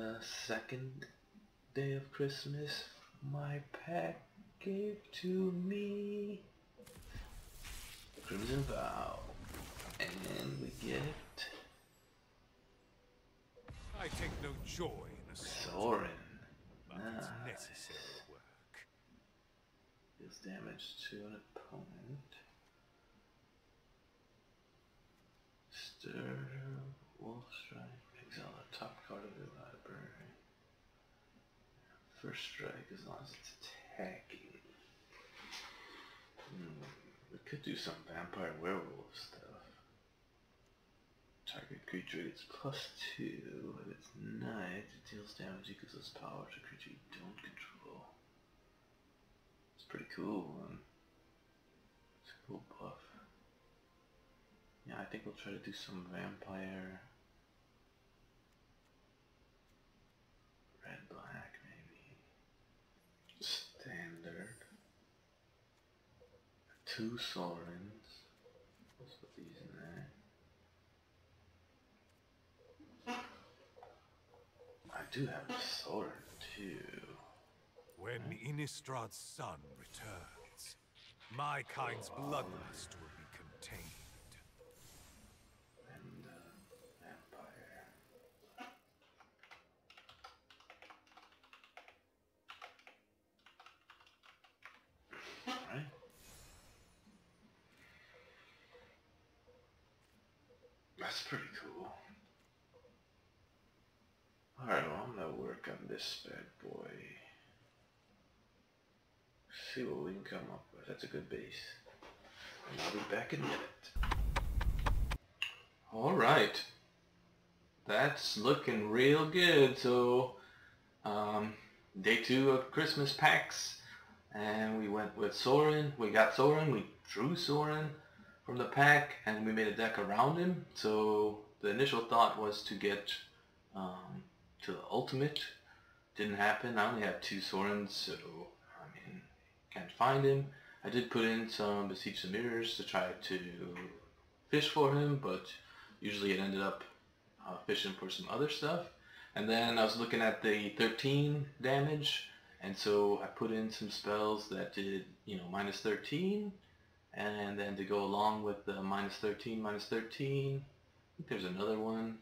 the second day of Christmas, my pack gave to me Crimson Vow, and we get I take no joy in a Sorin. but it's Nice. necessary work. Deals damage to an opponent. Stir Wolf Strike. Exile the top card of the library. First strike as long as it's attacking. Hmm. We could do some vampire werewolf stuff. Target creature gets plus two. If it's night, it deals damage equals its power to creature you don't control. It's pretty cool. Um, it's a cool buff. Yeah, I think we'll try to do some vampire. Red black maybe. Standard. Two Sorins. Let's put these in there. I do have a Sorin too. When Innistrad sun returns, my kind's bloodlust will be contained. and uh, vampire. Alright. That's pretty cool. Alright, well I'm gonna work on this bad boy. See what we can come up with. That's a good base. And I'll be back in a minute. Alright. That's looking real good. So, um, day two of Christmas packs. And we went with Sorin. We got Sorin. We drew Sorin from the pack. And we made a deck around him. So, the initial thought was to get um, to the ultimate. Didn't happen. I only have two Sorins. So, I mean, can't find him. I did put in some Beseech the Mirrors to try to fish for him, but usually it ended up uh, fishing for some other stuff. And then I was looking at the 13 damage, and so I put in some spells that did, you know, minus 13, and then to go along with the minus 13, minus 13, I think there's another one.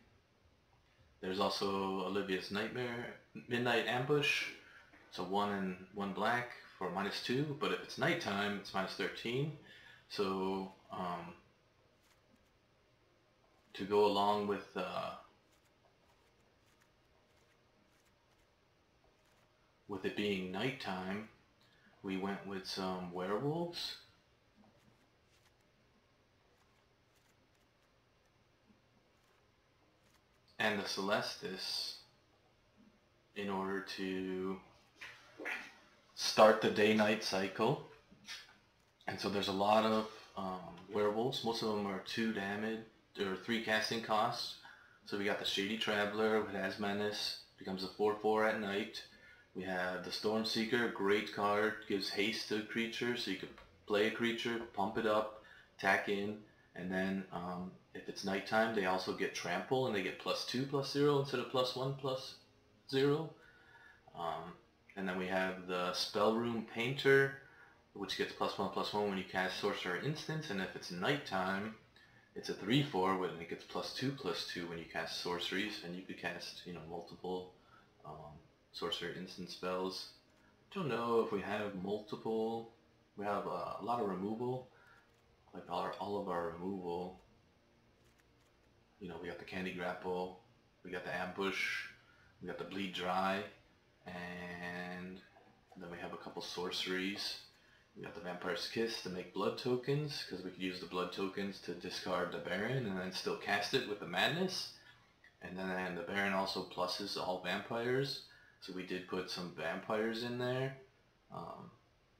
There's also Olivia's Nightmare, Midnight Ambush, so one and one black for minus two, but if it's nighttime, it's minus 13. So, um, to go along with uh, with it being nighttime, we went with some werewolves. And the Celestus in order to start the day-night cycle. And so there's a lot of um, werewolves. Most of them are two damage or three casting costs. So we got the Shady Traveler, who has becomes a 4-4 at night. We have the Stormseeker, great card, gives haste to a creature, so you could play a creature, pump it up, tack in, and then um, if it's nighttime, they also get Trample, and they get plus 2, plus 0 instead of plus 1, plus 0. Um, and then we have the Spellrune Painter, which gets plus 1, plus 1 when you cast Sorcerer Instance, and if it's nighttime, it's a 3-4 when it gets plus 2, plus 2 when you cast sorceries, and you could cast, you know, multiple um, Sorcerer Instant spells. Don't know if we have multiple, we have uh, a lot of removal, like our, all of our removal, you know, we got the Candy Grapple, we got the Ambush, we got the Bleed Dry, and then we have a couple sorceries. We got the Vampire's Kiss to make blood tokens, because we could use the blood tokens to discard the Baron and then still cast it with the Madness. And then the Baron also pluses all vampires, so we did put some vampires in there. Um,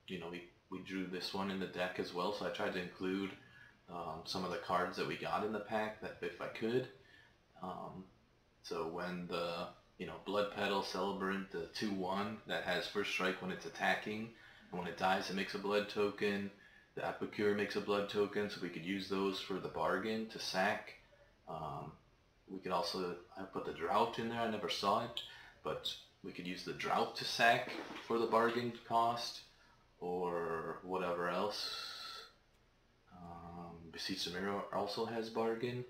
you know, we, we drew this one in the deck as well, so I tried to include um, some of the cards that we got in the pack that if I could. Um, so when the you know Blood Petal Celebrant, the 2-1 that has first strike when it's attacking, and when it dies it makes a blood token. The Epicure makes a blood token, so we could use those for the bargain to sack. Um, we could also, I put the Drought in there, I never saw it. but we could use the drought to sack for the bargain cost or whatever else. Um, the Mirror also has bargain.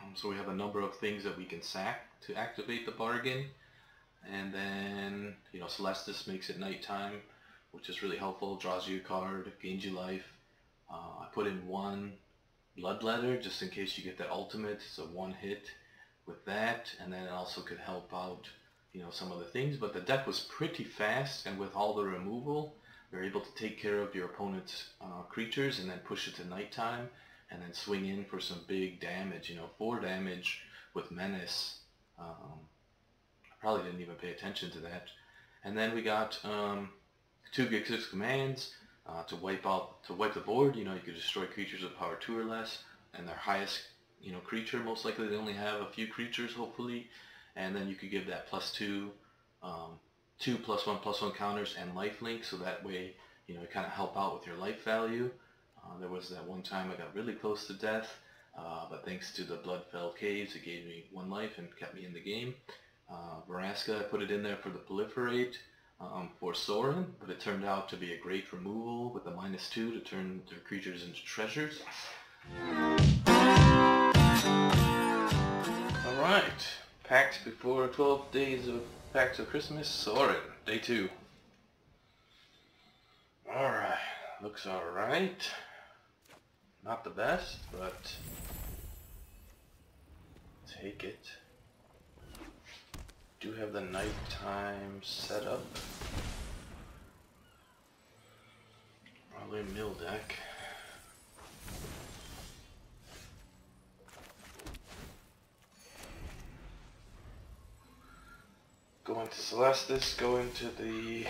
Um, so we have a number of things that we can sack to activate the bargain. And then, you know, Celestus makes it nighttime, which is really helpful. Draws you a card, gains you life. Uh, I put in one Bloodletter just in case you get that ultimate. A one hit with that. And then it also could help out, you know, some other things. But the deck was pretty fast and with all the removal, you're able to take care of your opponent's uh, creatures and then push it to nighttime and then swing in for some big damage. You know, four damage with Menace. Um, Probably didn't even pay attention to that. And then we got um, two Grixis commands uh, to wipe out to wipe the board. You know, you could destroy creatures with power two or less, and their highest you know creature. Most likely they only have a few creatures, hopefully. And then you could give that plus two, um, two plus one plus one counters and life link, so that way you know it kind of help out with your life value. Uh, there was that one time I got really close to death, uh, but thanks to the Bloodfell Caves, it gave me one life and kept me in the game. Uh, I put it in there for the proliferate um, for Sorin, but it turned out to be a great removal with a minus two to turn their creatures into treasures. Alright, packed before 12 days of packs of Christmas, Sorin, day two. Alright, looks alright. Not the best, but take it do have the nighttime set up. Probably mill deck. Go into Celestus, go into the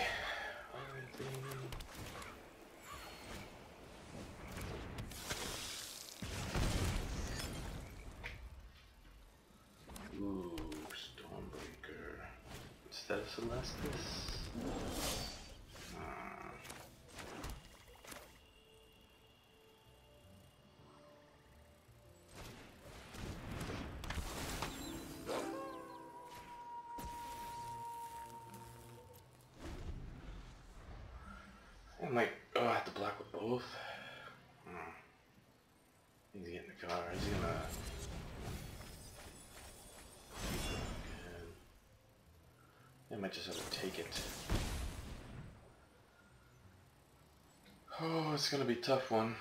might just have to take it. Oh, it's gonna be a tough one.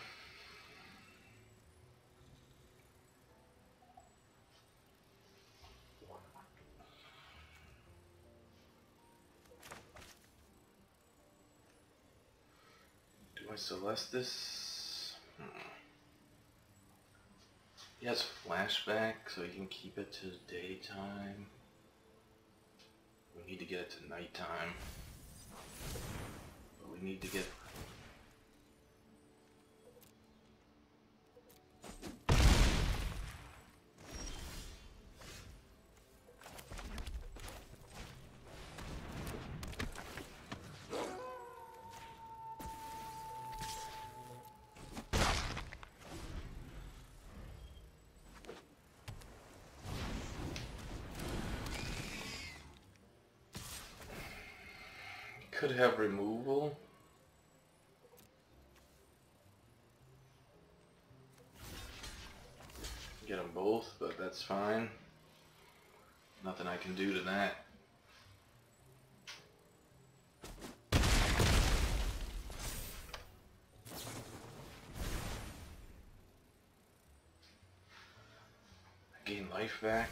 Do I Celestus? Hmm. He has flashback, so he can keep it to daytime. We need to get it to nighttime. But we need to get could have removal. Get them both, but that's fine. Nothing I can do to that. Gain life back.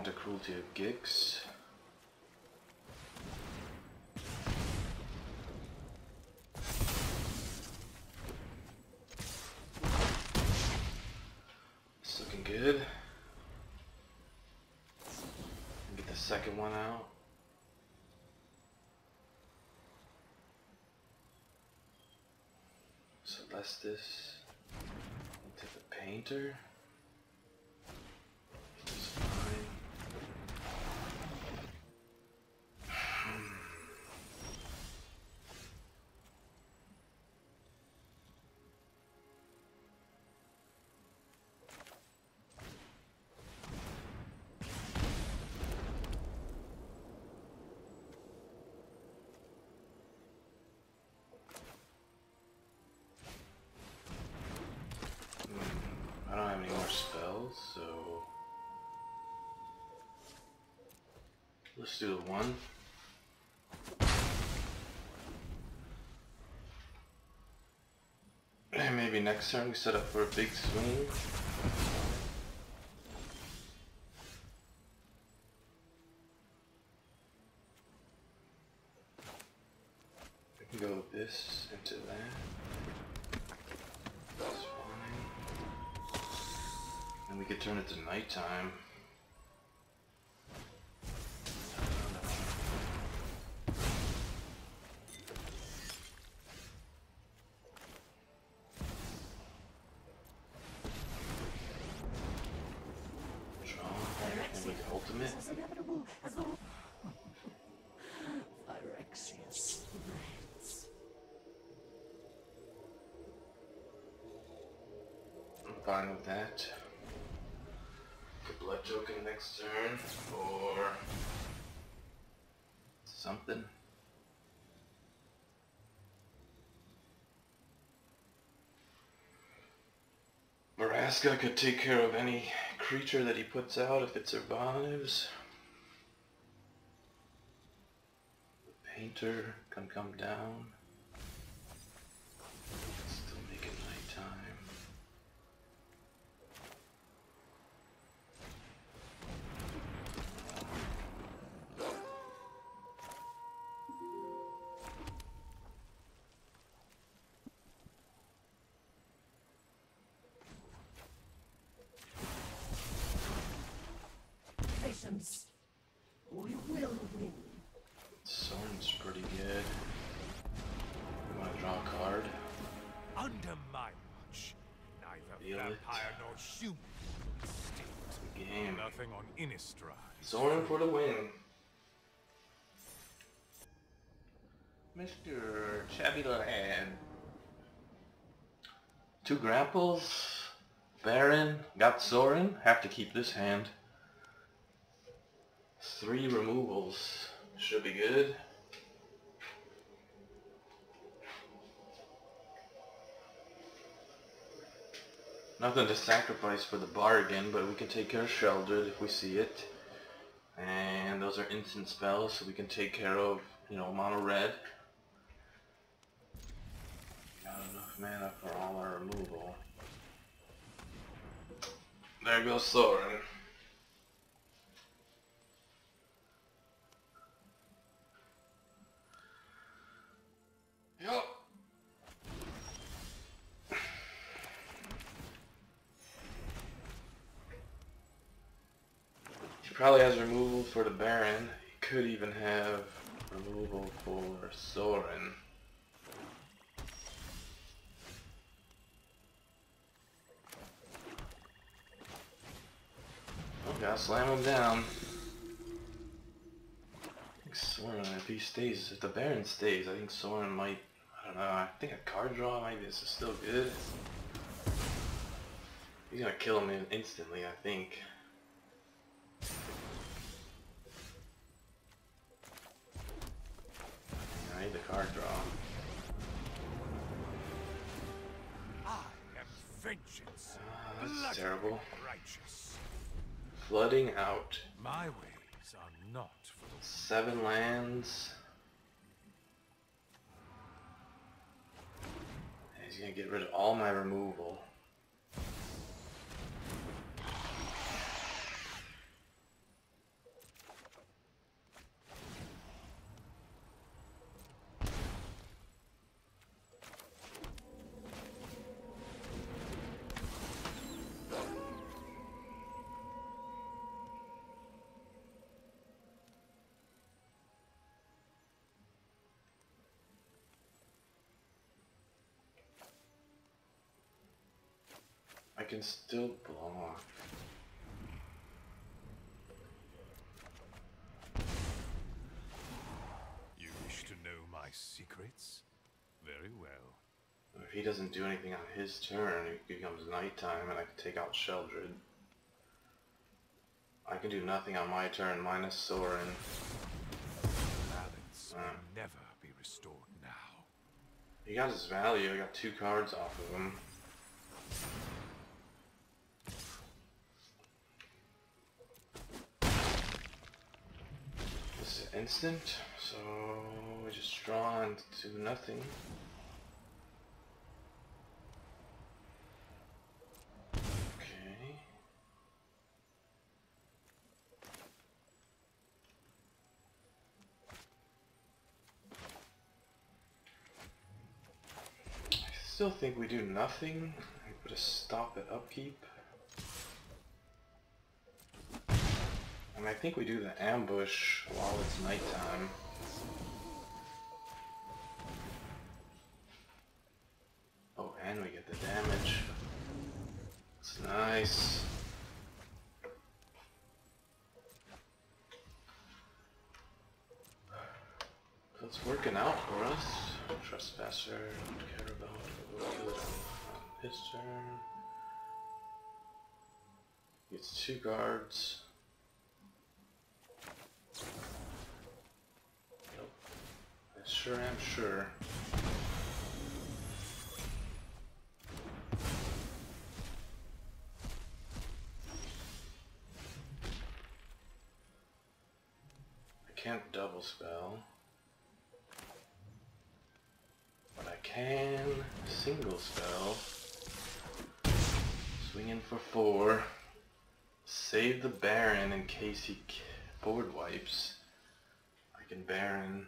want the cruelty of Gix. It's looking good. Get the second one out. Celestus into the painter. Let's do the one. And maybe next turn we set up for a big swing. We can go this into that. That's fine. And we could turn it to nighttime. Maraska could take care of any creature that he puts out if it survives. The painter can come down. Nothing on Innistrad. is Sorin for the win. Mr. Chubby Lad. Two grapples. Baron. Got Sorin. Have to keep this hand. Three removals. Should be good. Nothing to sacrifice for the bargain, but we can take care of Sheoldred if we see it. And those are instant spells, so we can take care of, you know, mono red. Got enough mana for all our removal. There goes Sorin. Yup. Probably has removal for the Baron. He could even have removal for Sorin. Oh, gotta slam him down. I think Sorin, if he stays, if the Baron stays, I think Sorin might, I don't know, I think a card draw maybe this is still good. He's gonna kill him instantly, I think. Seven lands. He's gonna get rid of all my removal. I can still block. You wish to know my secrets? Very well. If he doesn't do anything on his turn, it becomes nighttime and I can take out Sheoldred. I can do nothing on my turn minus Sorin. Balance Ah. will never be restored now. He got his value, I got two cards off of him. Instant, so we just draw and do nothing. Okay. I still think we do nothing. We put a stop at upkeep. And I think we do the ambush while it's nighttime. Oh, and we get the damage. It's nice. It's working out for us. Trespasser, don't care about. It turn. Gets two guards. Nope. I sure I'm sure. I can't double spell. But I can single spell. Swing in for four. Save the Baron in case he board wipes. I can Baron.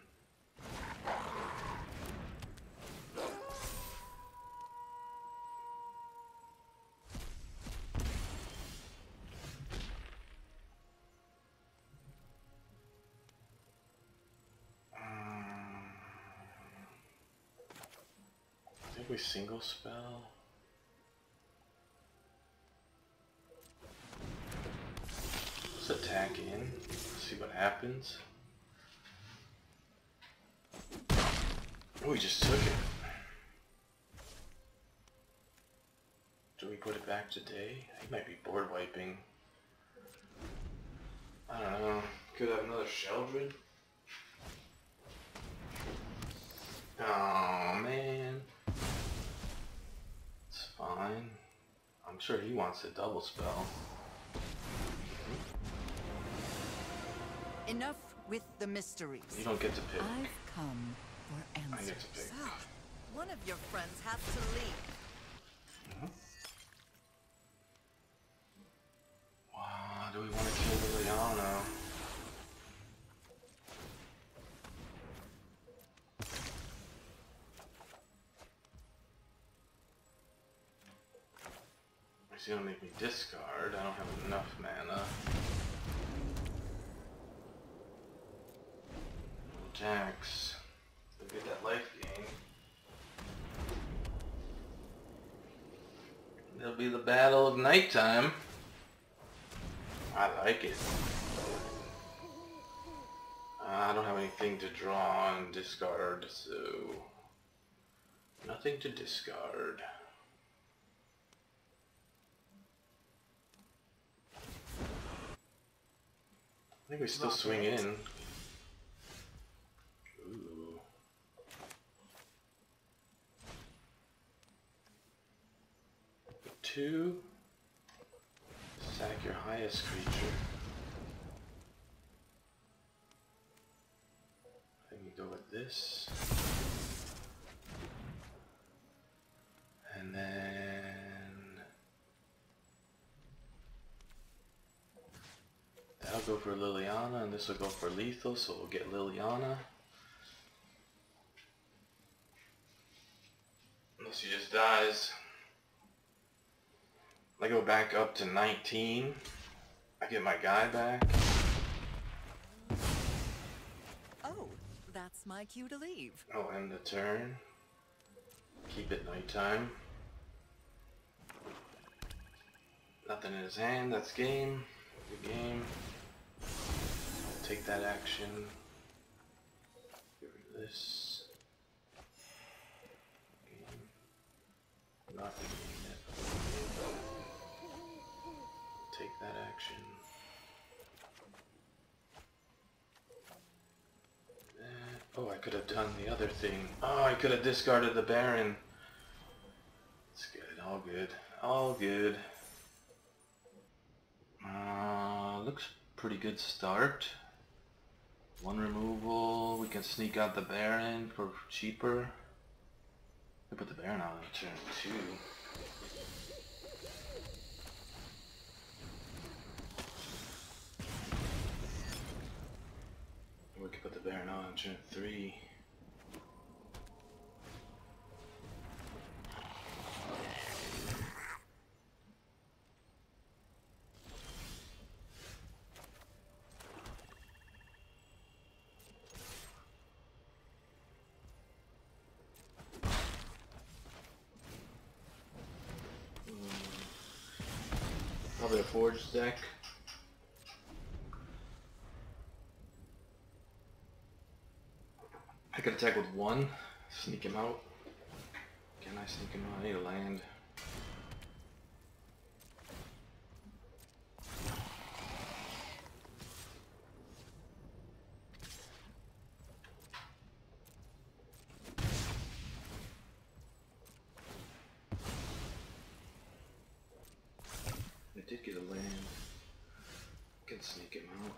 Single spell. Let's attack in, see what happens. Oh, we just took it. Do we put it back today? He might be board wiping. I don't know. Could have another Sheoldred. Oh man. Fine. I'm sure he wants a double spell. Enough with the mysteries. You don't get to pick. I've come for I answers. get to pick. So, one of your friends has to leave. Mm-hmm. Wow, do we want to kill Liliana? He's gonna make me discard. I don't have enough mana. Jax. Look at that life gain. It'll be the battle of nighttime. I like it. I don't have anything to draw and discard, so nothing to discard. Think we still swing in. Ooh. Two. Sack your highest creature. Then you go with this. And then... That'll go for Liliana, and this will go for lethal, so we'll get Liliana. Unless he just dies. I go back up to 19. I get my guy back. Oh, that's my cue to leave. I'll end the turn. Keep it nighttime. Nothing in his hand, that's game. Good game. Take that action. Get rid of this. Not. Take that action. That- Oh, I could have done the other thing. Oh, I could have discarded the Baron. It's good, all good, all good. Uh, looks pretty good start. One removal. We can sneak out the Baron for cheaper. We put the Baron on turn two. We could put the Baron on on turn three. Forged deck. I could attack with one, sneak him out. Can I sneak him out? I need a land. I did get a land. Can sneak him out.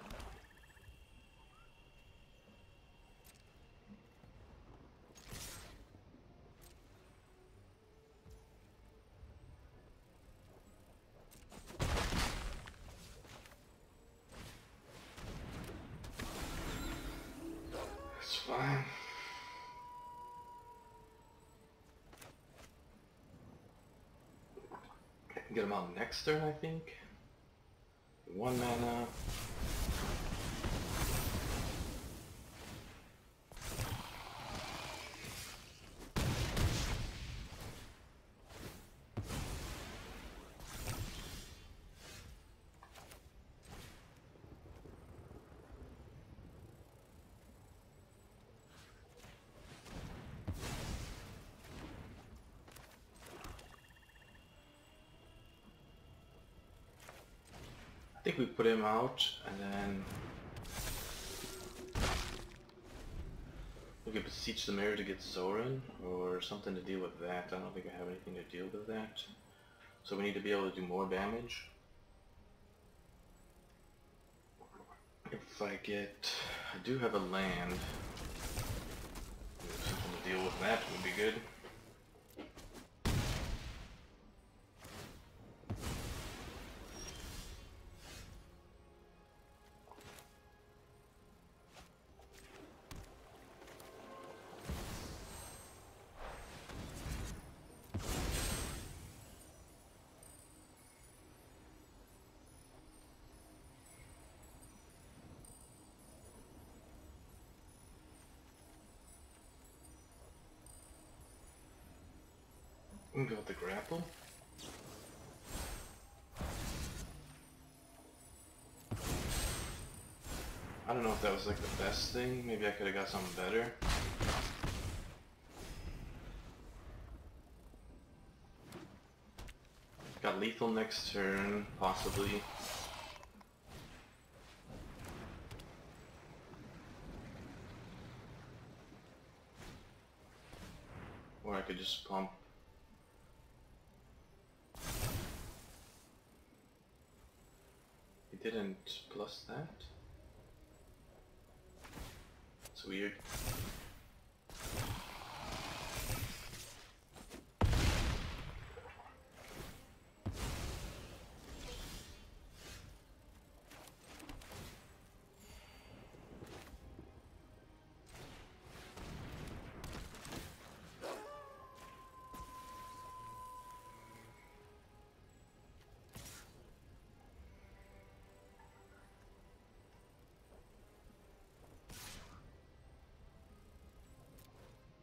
It's fine. I can get him out next turn, I think. One mana. Think we put him out and then we could beseech the mirror to get Sorin or something to deal with that. I don't think I have anything to deal with that. So we need to be able to do more damage. If I get, I do have a land. Something to deal with that would be good. We can go with the grapple. I don't know if that was like the best thing. Maybe I could have got something better. Got lethal next turn, possibly. Or I could just pump didn't plus that. It's weird.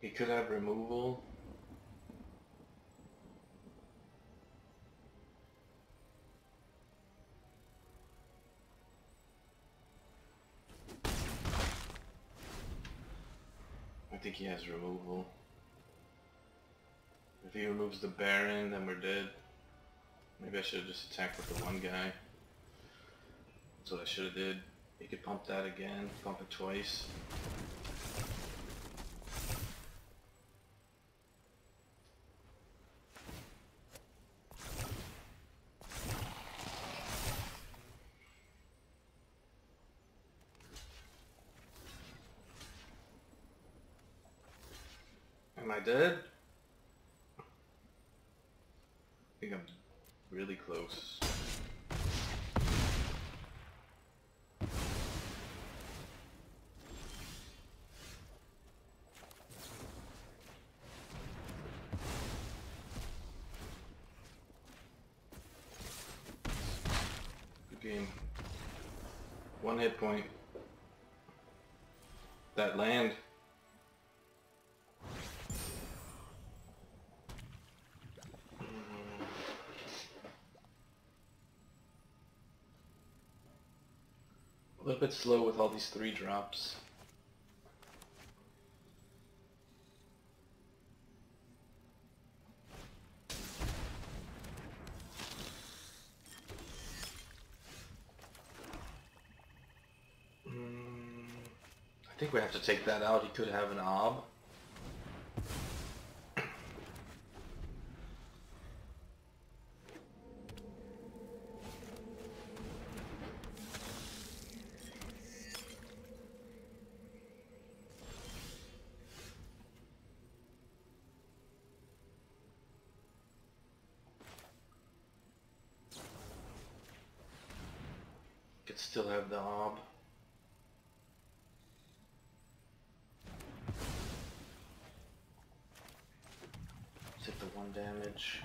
He could have removal. I think he has removal. If he removes the Baron, then we're dead. Maybe I should have just attacked with the one guy. That's what I should have did. He could pump that again, pump it twice. I dead? I think I'm really close. Game. One hit point. That land. Little bit slow with all these three drops. Mm, I think we have to take that out. He could have an ob. Could still have the ob. Take the one damage.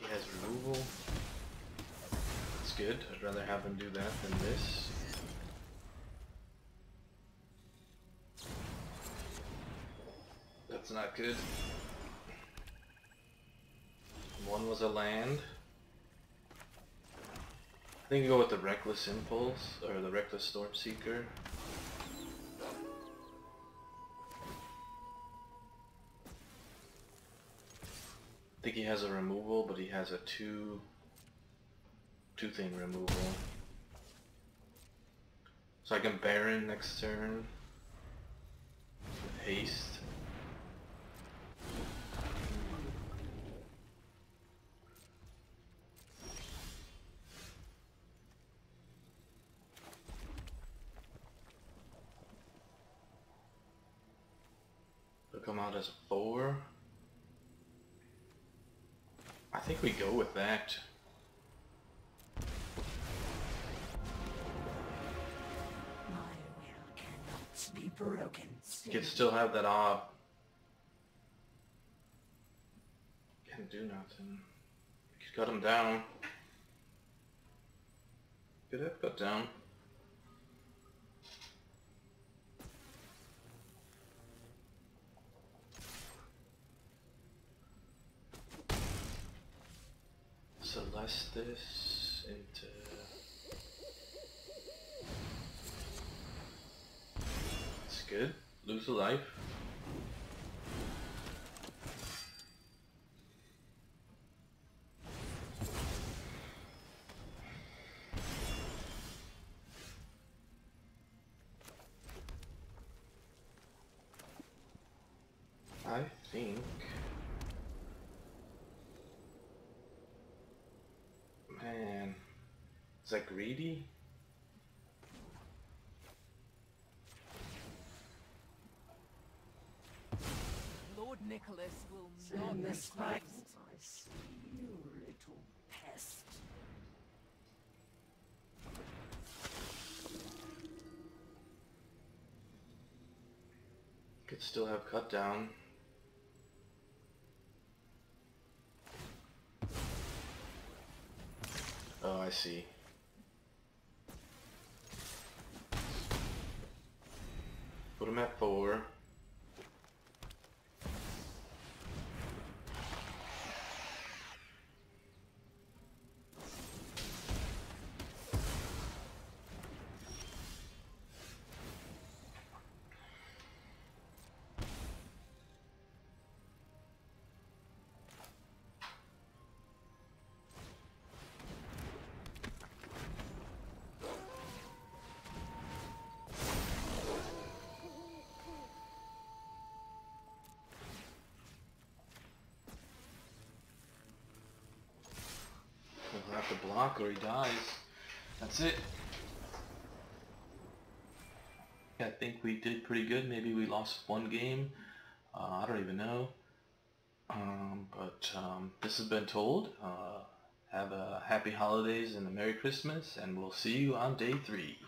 He has removal. That's good. I'd rather have him do that than this. That's not good. One was a land. Think you go with the Reckless Impulse, or the Reckless Stormseeker. I think he has a removal, but he has a two, two thing removal. So I can Baron next turn. Haste. They'll come out as a four. I think we go with that. My will cannot be broken. You can still have that ob. Can't do nothing. Cut him down. Could have cut down. Celestus into It's good. Lose a life. I think Man is that greedy? Lord Nicholas will not Send be this back, pleased. I see you little pest. Could still have cut down. Oh, I see. block or he dies. That's it. I think we did pretty good. Maybe we lost one game. Uh, I don't even know. Um, but um, this has been told. Uh, have a happy holidays and a Merry Christmas, and we'll see you on day three.